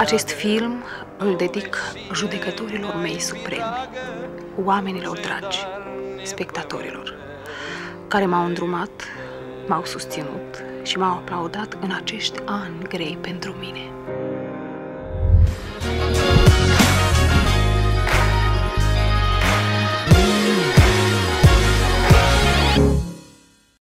Acest film îl dedic judecătorilor mei supremi, oamenilor dragi, spectatorilor, care m-au îndrumat, m-au susținut și m-au aplaudat în acești ani grei pentru mine.